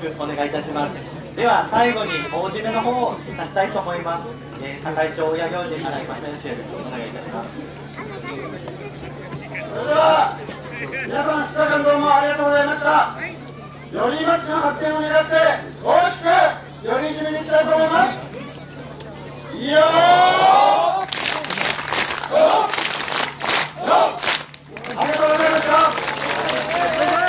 くお願いいたしますでは最後に大締めの方を出したいと思います、えー、係長親行事から今選手へお願いいたします。それでは皆さん2日間どうもありがとうございましたより町の発展を狙って大きくより締めにしたいと思いますいいよありがとうございました